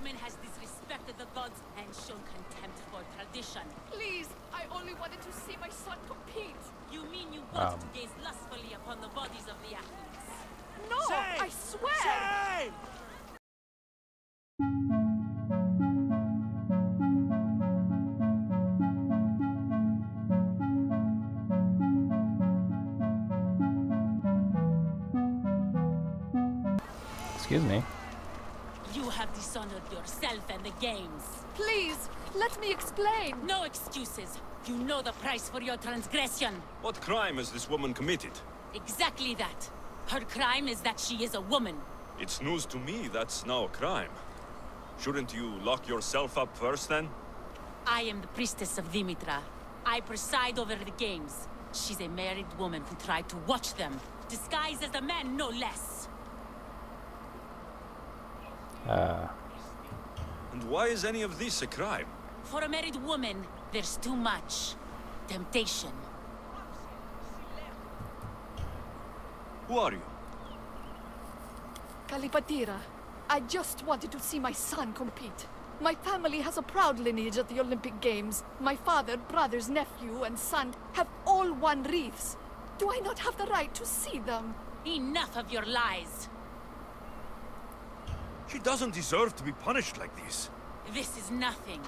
woman has disrespected the gods and shown contempt for tradition. Please, I only wanted to see my son compete. You mean you want Um. to gaze lustfully upon the bodies of the athletes? No, I swear! Excuse me. You dishonored yourself and the games. Please, let me explain. No excuses. You know the price for your transgression. What crime has this woman committed? Exactly that. Her crime is that she is a woman. It's news to me that's now a crime. Shouldn't you lock yourself up first then? I am the priestess of Demeter. I preside over the games. She's a married woman who tried to watch them, disguised as a man no less. Uh, And why is any of this a crime? For a married woman, there's too much. Temptation. Who are you? Kallipateira, I just wanted to see my son compete. My family has a proud lineage at the Olympic Games. My father, brothers, nephew, and son have all won wreaths. Do I not have the right to see them? Enough of your lies. She doesn't deserve to be punished like this. This is nothing.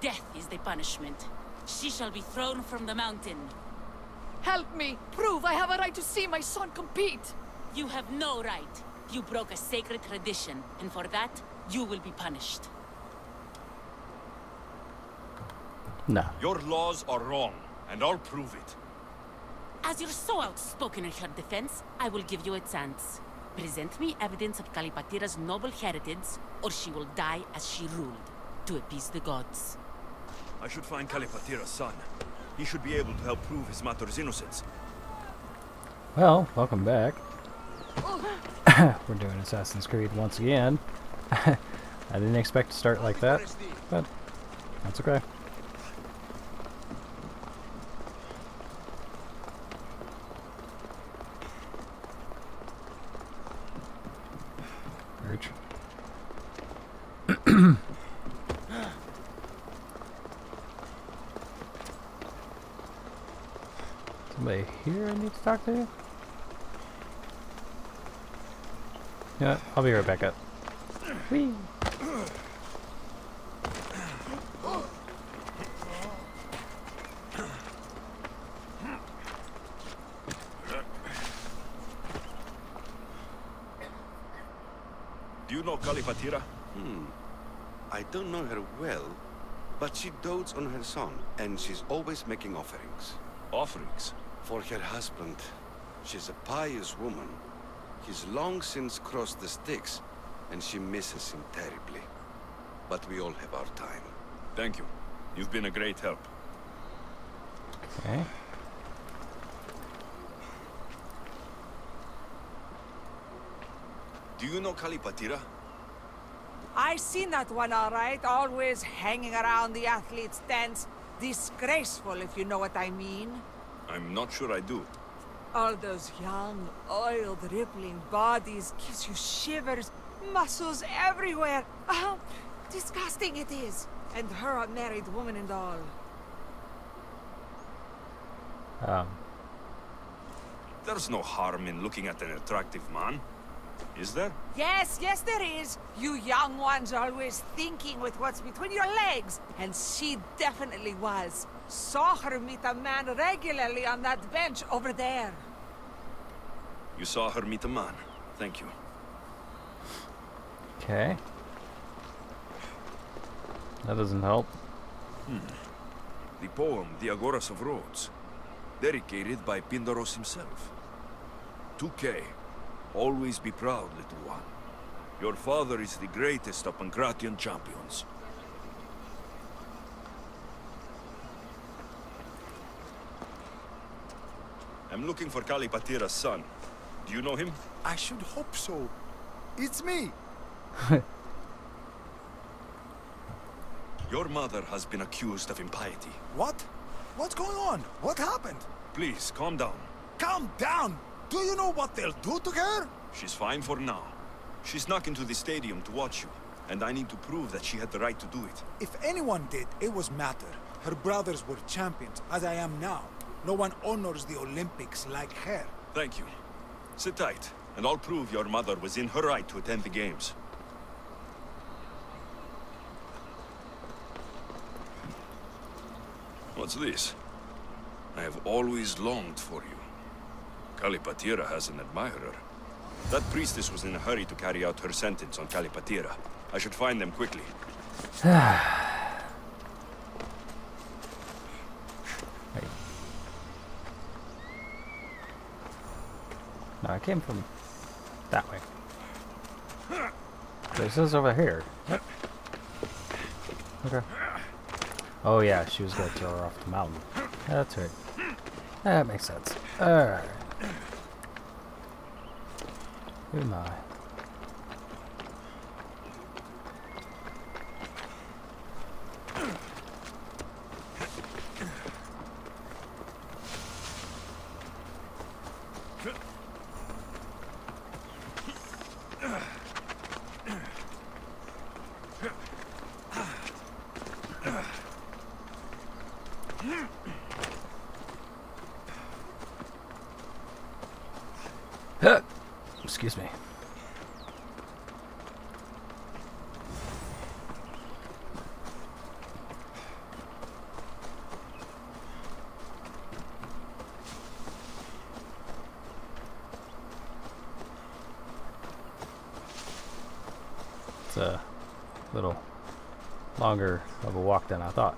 Death is the punishment. She shall be thrown from the mountain. Help me! Prove I have a right to see my son compete! You have no right. You broke a sacred tradition, and for that, you will be punished. no. Your laws are wrong, and I'll prove it. As you're so outspoken in her defense, I will give you a chance. Present me evidence of Kallipateira's noble heritage, or she will die as she ruled, to appease the gods. I should find Kallipateira's son. He should be able to help prove his mother's innocence. Well, welcome back. We're doing Assassin's Creed once again. I didn't expect to start like that, but that's okay. I need to talk to? Yeah, I'll be right back up. Whee! Do you know Kallipateira? Hmm. I don't know her well, but she dotes on her son, and she's always making offerings. Offerings. For her husband, she's a pious woman. He's long since crossed the Styx, and she misses him terribly. But we all have our time. Thank you. You've been a great help. Okay. Do you know Kallipateira? I seen that one all right, always hanging around the athletes' tents. Disgraceful, if you know what I mean. I'm not sure I do. All those young, oiled, rippling bodies gives you shivers, muscles everywhere. Oh, disgusting it is. And her a married woman and all. Um, There's no harm in looking at an attractive man. Is there? Yes, yes there is. You young ones always thinking with what's between your legs. And she definitely was. Saw her meet a man regularly on that bench over there. You saw her meet a man. Thank you. okay. That doesn't help. Hmm. The poem, Diagoras of Rhodes. Dedicated by Pindaros himself. 2K. Always be proud, little one. Your father is the greatest of Pancratian champions. I'm looking for Kallipateira's son. Do you know him? I should hope so. It's me. Your mother has been accused of impiety. What? What's going on? What happened? Please, calm down. Calm down. Do you know what they'll do to her? She's fine for now. She snuck into the stadium to watch you. and I need to prove that she had the right to do it. If anyone did, it was Matter. Her brothers were champions, as I am now. No one honors the Olympics like her. Thank you. Sit tight, and I'll prove your mother was in her right to attend the games. What's this? I have always longed for you. Kallipateira has an admirer. That priestess was in a hurry to carry out her sentence on Kallipateira. I should find them quickly. Hey. No, I came from that way. This is over here. Yep. Okay. Oh yeah, she was gonna throw her off the mountain. That's right. That makes sense. Alright. Who am I? Excuse me. It's a little longer of a walk than I thought.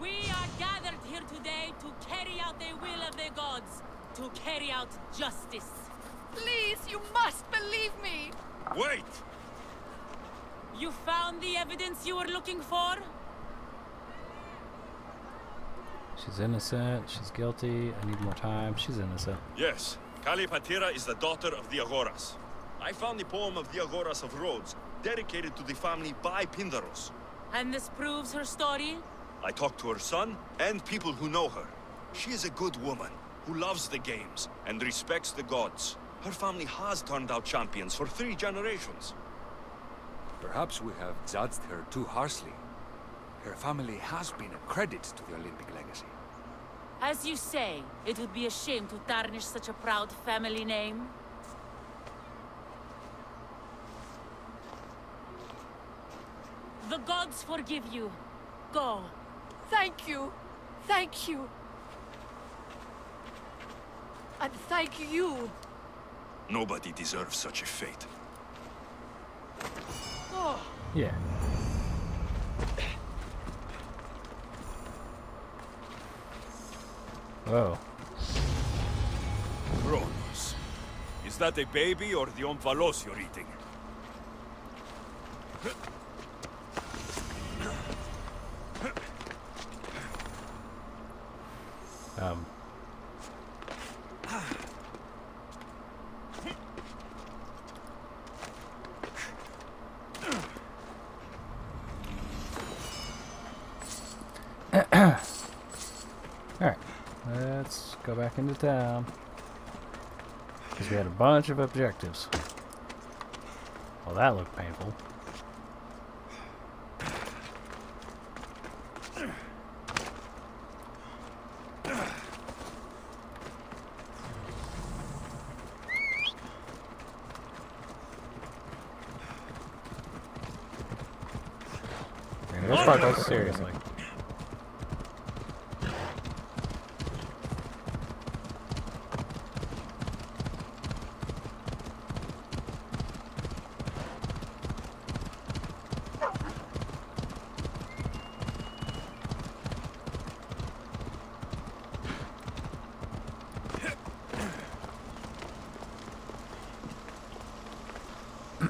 We are gathered here today to carry out the will of the gods, to carry out justice. Please, you must believe me! Wait! You found the evidence you were looking for? She's innocent. She's guilty. I need more time. She's innocent. Yes, Kallipateira is the daughter of Diagoras. I found the poem of Diagoras of Rhodes, dedicated to the family by Pindaros. And this proves her story? I talked to her son and people who know her. She is a good woman who loves the games and respects the gods. Her family has turned out champions for three generations. Perhaps we have judged her too harshly. Her family has been a credit to the Olympic legacy. As you say, it would be a shame to tarnish such a proud family name. The gods forgive you. Go. Thank you. Thank you. And thank you. Nobody deserves such a fate. Oh, Yeah. Oh. Kronos. Is that a baby or the omphalos you're eating? Um. Alright, let's go back into town. Because we had a bunch of objectives. Well, that looked painful.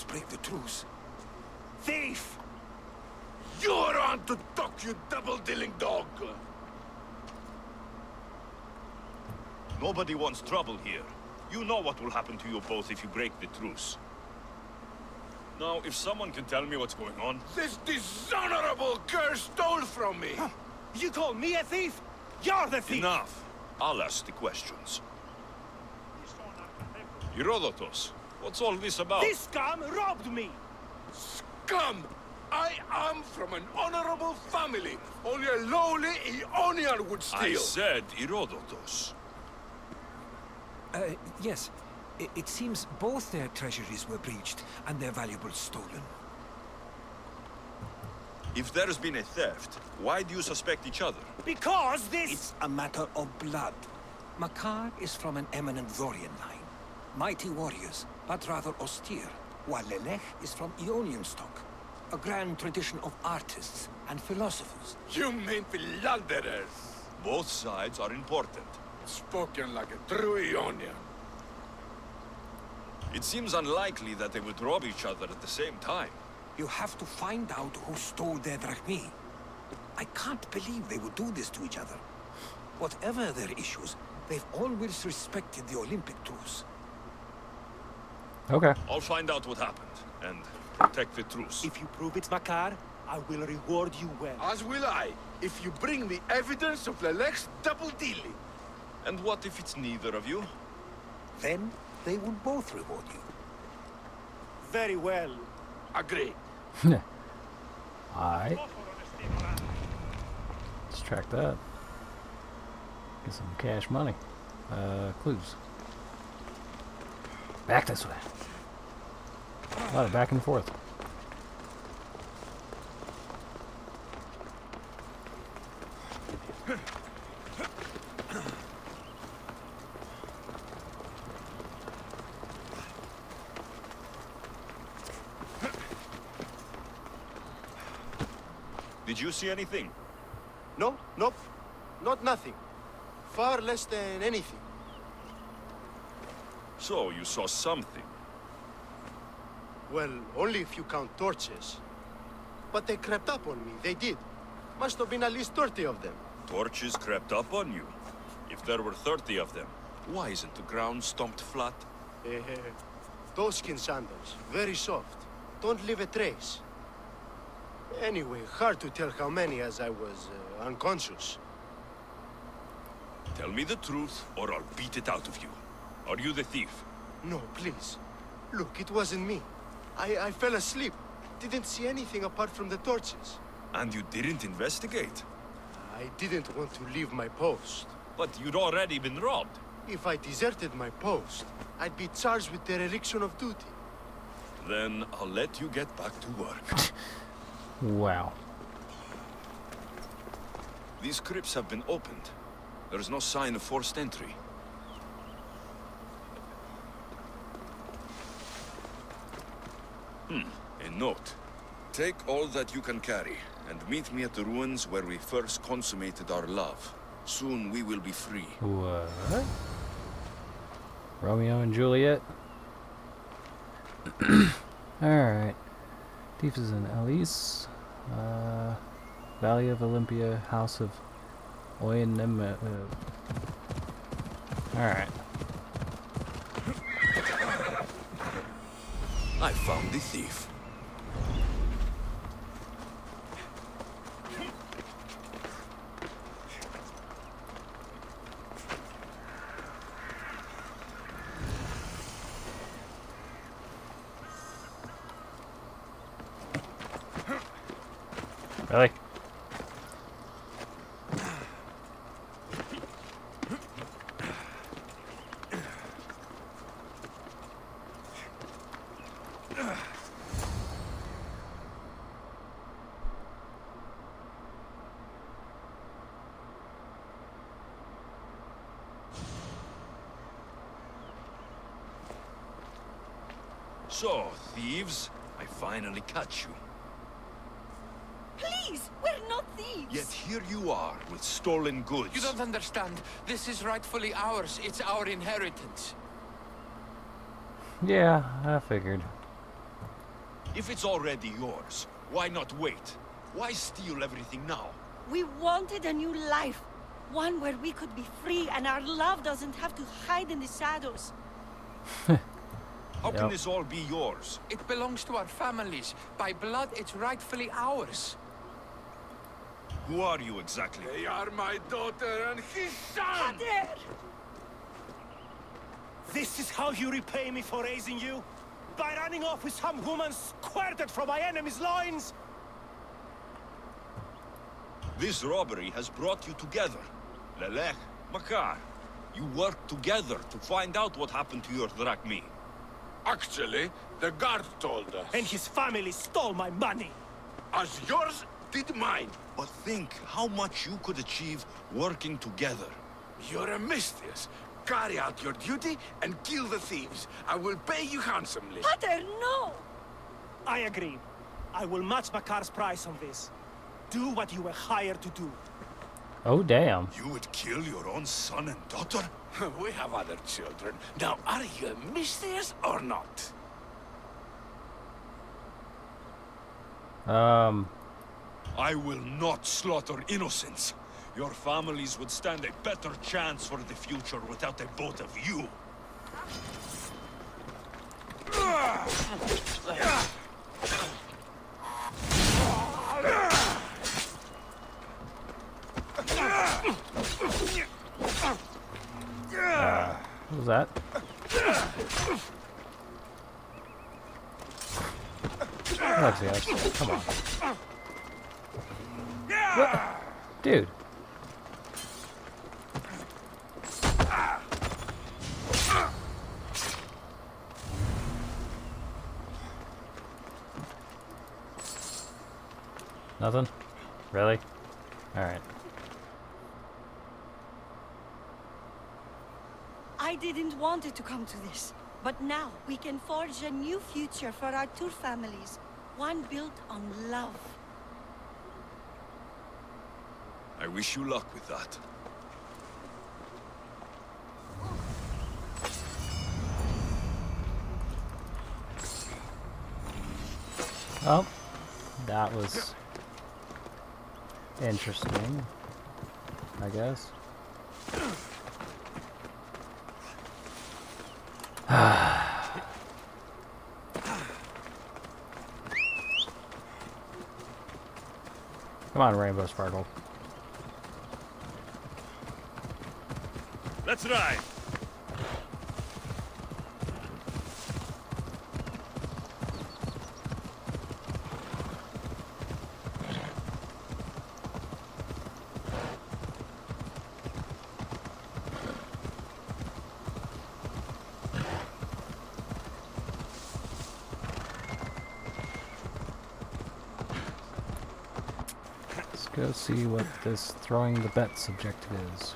these break the truce... Thief! You're on to talk, you double-dealing dog! Nobody wants trouble here. You know what will happen to you both if you break the truce. Now, if someone can tell me what's going on... This dishonorable cur stole from me! You call me a thief? You're the thief! Enough! I'll ask the questions. Herodotus, what's all this about? This scum robbed me! Scum! I am from an honorable family. Only a lowly Ionian would steal. I steal. said Herodotus. Uh, yes. I it seems both their treasuries were breached and their valuables stolen. If there's been a theft, why do you suspect each other? Because this... It's a matter of blood. Makar is from an eminent Dorian line. Mighty warriors, but rather austere. While Lelech is from Ionian stock. A grand tradition of artists and philosophers. You mean philanderers? Both sides are important. Spoken like a true Ionian. It seems unlikely that they would rob each other at the same time. You have to find out who stole their drachmi. I can't believe they would do this to each other. Whatever their issues, they've always respected the Olympic truce. Okay. I'll find out what happened, and protect the truce. If you prove it's Makar, I will reward you well. As will I, if you bring me evidence of Lelech's double-dealing. And what if it's neither of you? Then they will both reward you. Very well. Agree. Alright. Let's track that. Get some cash money. Uh, clues. Back this way. A lot of back and forth. Did you see anything? No, nope. Not nothing. Far less than anything. So, you saw something. Well, only if you count torches. But they crept up on me, they did. Must have been at least 30 of them. Torches crept up on you. If there were 30 of them, why isn't the ground stomped flat? Eh, skin sandals, very soft. Don't leave a trace. Anyway, hard to tell how many as I was uh, unconscious. Tell me the truth, or I'll beat it out of you. Are you the thief? No, please. Look, it wasn't me. I, I fell asleep. Didn't see anything apart from the torches. And you didn't investigate? I didn't want to leave my post. But you'd already been robbed. If I deserted my post, I'd be charged with dereliction of duty. Then I'll let you get back to work. Wow. These crypts have been opened. There is no sign of forced entry. Hmm, a note. Take all that you can carry, and meet me at the ruins where we first consummated our love. Soon we will be free. What? Romeo and Juliet? Alright. Thief is in Elis. Uh, Valley of Olympia, House of Oyanem. Uh, Alright. I found the thief. Really? So, thieves, I finally catch you. Please, we're not thieves. Yet here you are, with stolen goods. You don't understand. This is rightfully ours. It's our inheritance. Yeah, I figured. If it's already yours, why not wait? Why steal everything now? We wanted a new life. One where we could be free and our love doesn't have to hide in the shadows. How can this all be yours? It belongs to our families. By blood, it's rightfully ours. Who are you exactly? They are my daughter and his son! Kader! This is how you repay me for raising you? By running off with some woman squirted from my enemy's loins? This robbery has brought you together. Lelech, Makar, you worked together to find out what happened to your Drachmi. Actually, the guard told us. And his family stole my money. As yours did mine. But think how much you could achieve working together. You're a misthios. Carry out your duty and kill the thieves. I will pay you handsomely. Kader, no! I agree. I will match Makar's price on this. Do what you were hired to do. Oh, damn. You would kill your own son and daughter? we have other children. Now, are you a misthios or not? Um, I will not slaughter innocents. Your families would stand a better chance for the future without a both of you. what was that? Alexios, come on. What? Dude. Nothing? Really? Alright. I didn't want it to come to this. But now, we can forge a new future for our two families. One built on love. I wish you luck with that. Oh, that was interesting, I guess. Come on, Rainbow Sparkle. Let's ride! Let's go see what this throwing the bets objective is.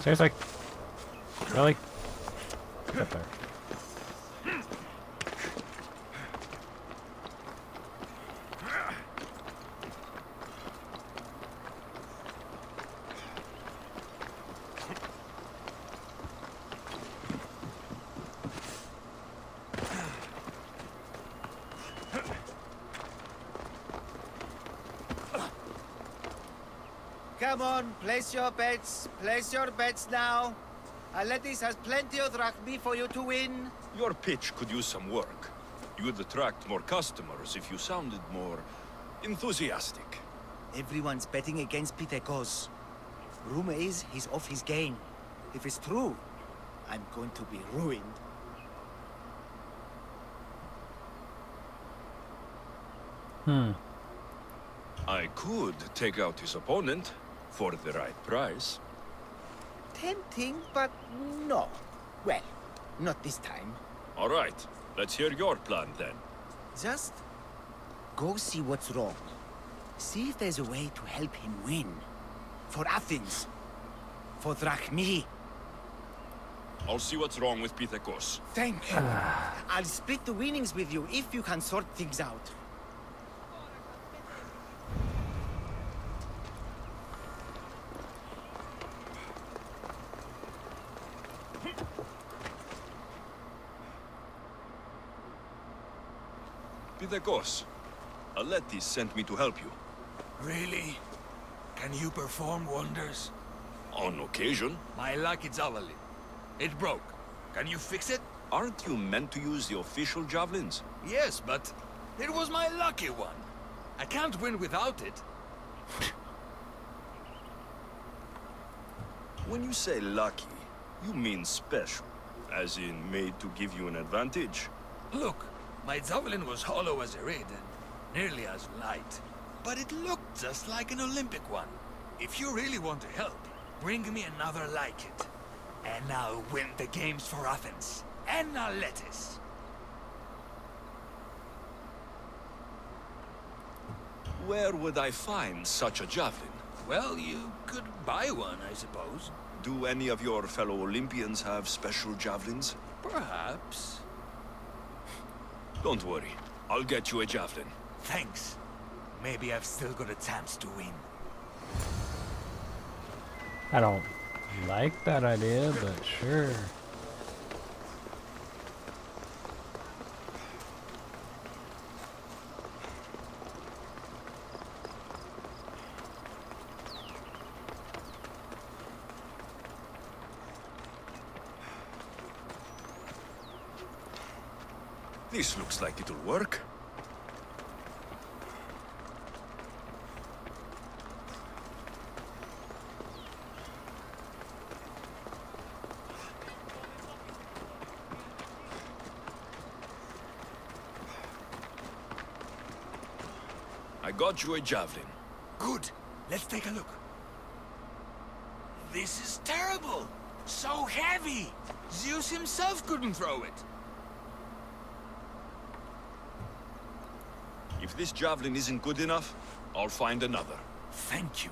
Seriously? Really? Get there. Come on, place your bets. Place your bets now. Aledis has plenty of drachmi for you to win. Your pitch could use some work. You would attract more customers if you sounded more enthusiastic. Everyone's betting against Pithekos. Rumor is he's off his game. If it's true, I'm going to be ruined. Hmm. I could take out his opponent for the right price. Tempting, but no. Well, not this time. All right, let's hear your plan then. Just go see what's wrong. See if there's a way to help him win. For Athens. For Drachmi. I'll see what's wrong with Pithekos. Thank you. I'll split the winnings with you if you can sort things out. Pithekos, Aletis sent me to help you. Really? Can you perform wonders? On occasion. My lucky javelin. It broke. Can you fix it? Aren't you meant to use the official javelins? Yes, but it was my lucky one. I can't win without it. When you say lucky, you mean special. As in made to give you an advantage. Look, my javelin was hollow as a reed and nearly as light. But it looked just like an Olympic one. If you really want to help, bring me another like it. And I'll win the games for Athens. And Aletis. Where would I find such a javelin? Well, you could buy one, I suppose. Do any of your fellow Olympians have special javelins? Perhaps. Don't worry. I'll get you a javelin. Thanks. Maybe I've still got a chance to win. I don't like that idea, but sure. This looks like it'll work. I got you a javelin. Good. Let's take a look. This is terrible. So heavy. Zeus himself couldn't throw it. If this javelin isn't good enough, I'll find another. Thank you.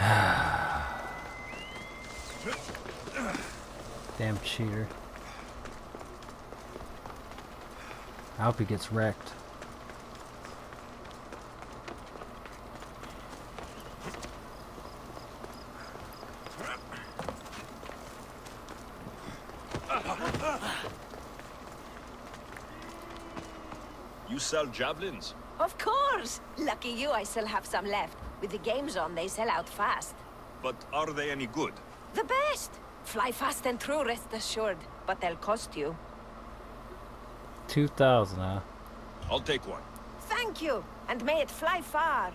Damn cheater. I hope he gets wrecked. You sell javelins? Of course! Lucky you, I still have some left. With the games on, they sell out fast. But are they any good? The best! Fly fast and true, rest assured. But they'll cost you. 2,000, huh? I'll take one. Thank you! And may it fly far!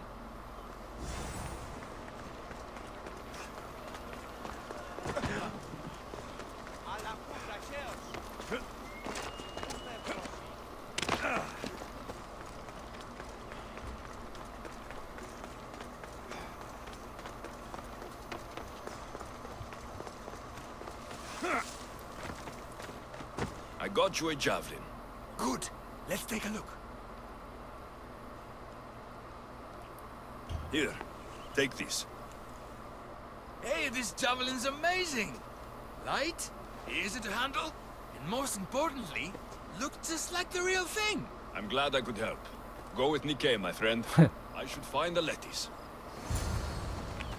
I got javelin. Good. Let's take a look. Here, take this. Hey, this javelin's amazing! Light, easy to handle, and most importantly, look just like the real thing! I'm glad I could help. Go with Nike, my friend. I should find the Letties.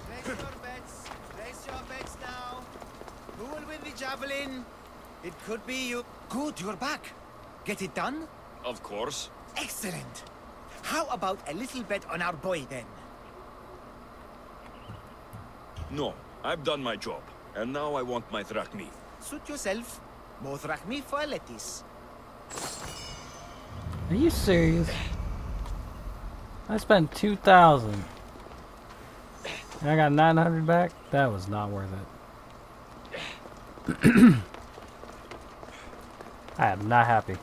Place your bets. Place your bets now. Who will win the javelin? It could be you. Good, you're back. Get it done? Of course. Excellent. How about a little bet on our boy then? No, I've done my job. And now I want my drachmi. Suit yourself. More drachmi for Lettis. Are you serious? I spent 2,000. And I got 900 back? That was not worth it. I am not happy.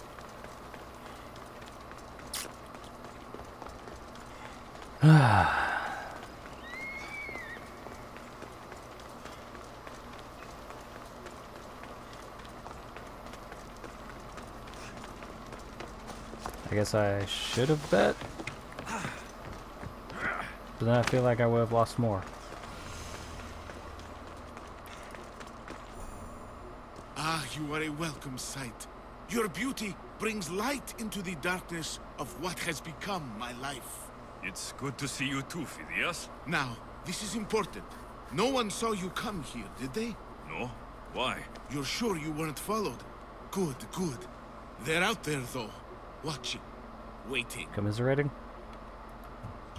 I guess I should have bet. But then I feel like I would have lost more. Ah, you are a welcome sight. Your beauty brings light into the darkness of what has become my life. It's good to see you too, Phidias. Now, this is important. No one saw you come here, did they? No? Why? You're sure you weren't followed? Good, good. They're out there, though. Watching. Waiting. Commiserating?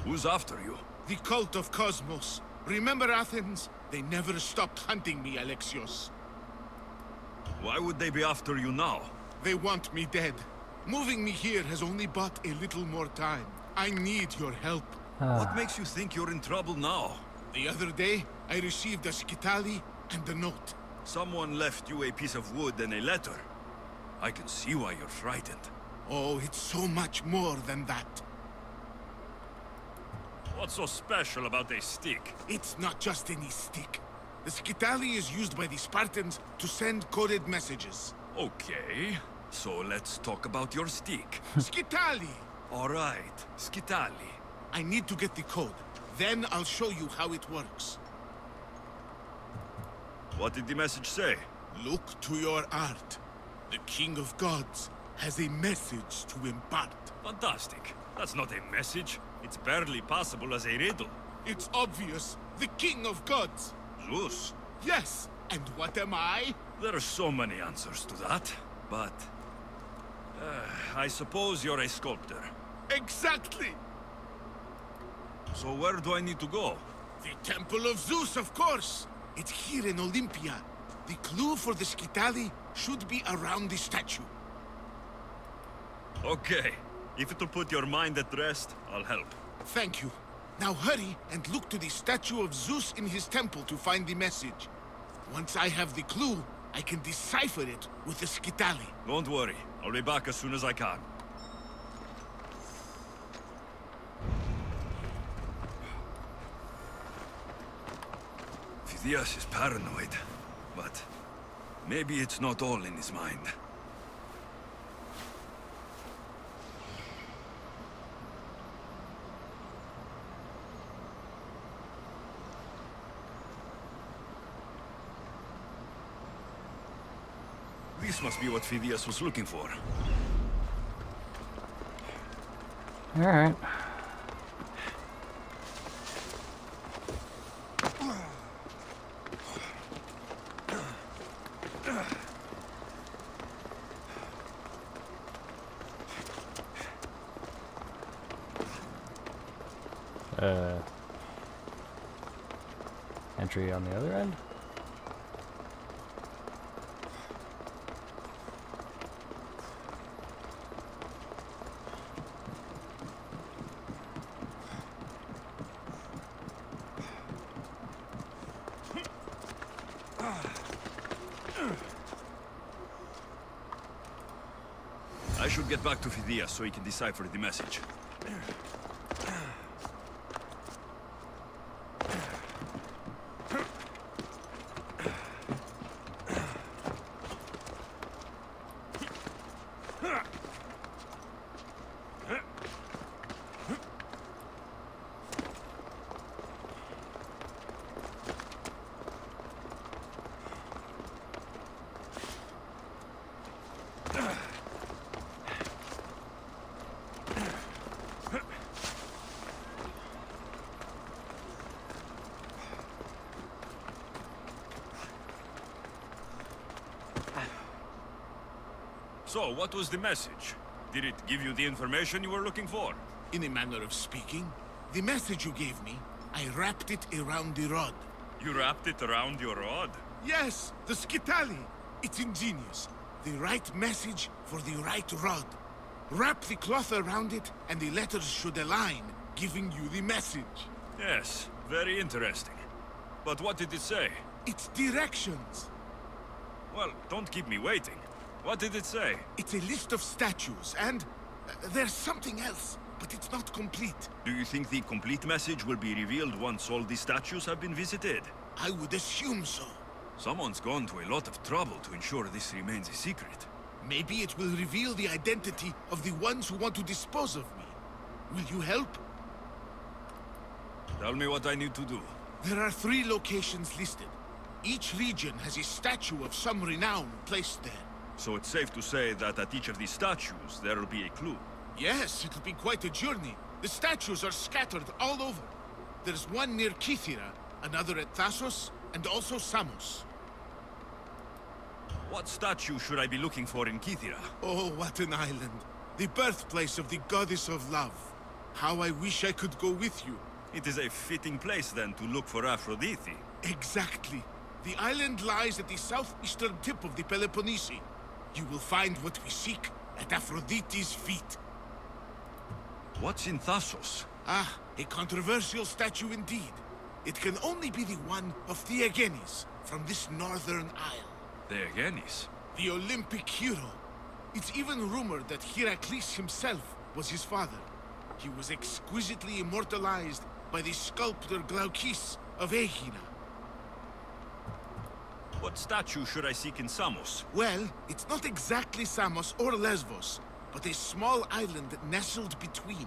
Who's after you? The cult of Kosmos. Remember Athens? They never stopped hunting me, Alexios. Why would they be after you now? They want me dead. Moving me here has only bought a little more time. I need your help. Ah. What makes you think you're in trouble now? The other day, I received a skytale and a note. Someone left you a piece of wood and a letter. I can see why you're frightened. Oh, it's so much more than that. What's so special about a stick? It's not just any stick. The skytale is used by the Spartans to send coded messages. Okay, so let's talk about your stick. skytale! All right, skytale. I need to get the code. Then I'll show you how it works. What did the message say? Look to your art. The King of Gods has a message to impart. Fantastic. That's not a message. It's barely possible as a riddle. It's obvious. The King of Gods. Zeus. Yes. And what am I? There are so many answers to that, but... Uh, I suppose you're a sculptor. Exactly! So where do I need to go? The Temple of Zeus, of course! It's here in Olympia. The clue for the Skytale should be around the statue. Okay. If it'll put your mind at rest, I'll help. Thank you. Now hurry and look to the statue of Zeus in his temple to find the message. Once I have the clue, I can decipher it with the Skytale. Don't worry. I'll be back as soon as I can. Phidias is paranoid, but maybe it's not all in his mind. This must be what Phidias was looking for. Alright. Uh, entry on the other end? Back to Phidias so he can decipher the message. So, what was the message? Did it give you the information you were looking for? In a manner of speaking, the message you gave me, I wrapped it around the rod. You wrapped it around your rod? Yes, the Skytale. It's ingenious. The right message for the right rod. Wrap the cloth around it, and the letters should align, giving you the message. Yes, very interesting. But what did it say? It's directions. Well, don't keep me waiting. What did it say? It's a list of statues, and uh, there's something else, but it's not complete. Do you think the complete message will be revealed once all the statues have been visited? I would assume so. Someone's gone to a lot of trouble to ensure this remains a secret. Maybe it will reveal the identity of the ones who want to dispose of me. Will you help? Tell me what I need to do. There are three locations listed. Each region has a statue of some renown placed there. So it's safe to say that at each of these statues, there will be a clue. Yes, it'll be quite a journey. The statues are scattered all over. There's one near Kythera, another at Thassos, and also Samos. What statue should I be looking for in Kythera? Oh, what an island. The birthplace of the goddess of love. How I wish I could go with you. It is a fitting place, then, to look for Aphrodite. Exactly. The island lies at the southeastern tip of the Peloponnese. You will find what we seek at Aphrodite's feet. What's in Thassos? Ah, a controversial statue indeed. It can only be the one of Theagenes, from this northern isle. Theagenes? The Olympic hero. It's even rumored that Heracles himself was his father. He was exquisitely immortalized by the sculptor Glaukias of Aegina. What statue should I seek in Samos? Well, it's not exactly Samos or Lesbos, but a small island nestled between.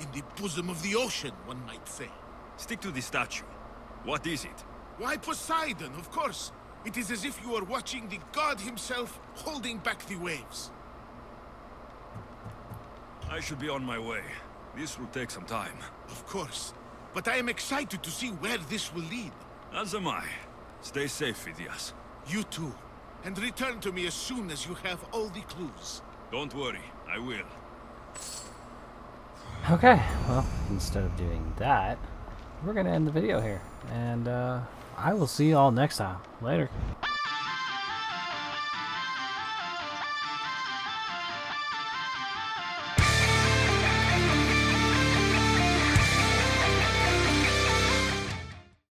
In the bosom of the ocean, one might say. Stick to the statue. What is it? Why, Poseidon, of course. It is as if you are watching the god himself holding back the waves. I should be on my way. This will take some time. Of course. But I am excited to see where this will lead. As am I. Stay safe, Phidias. You too. And return to me as soon as you have all the clues. Don't worry, I will. Okay, well, instead of doing that, we're going to end the video here. And uh, I will see you all next time. Later.